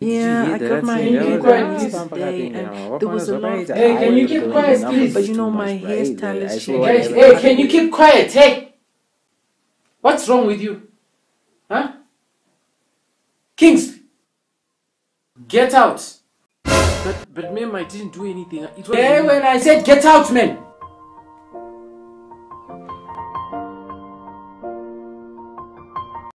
Yeah, I got my hair done today, and there was a lot of Hey, can you keep quiet, please? But you know, my hairstylist Hey, changed. hey, can you keep quiet? Hey, what's wrong with you? Huh? Kings, get out. But but ma'am, I didn't do anything. It was Hey, when I said get out, man.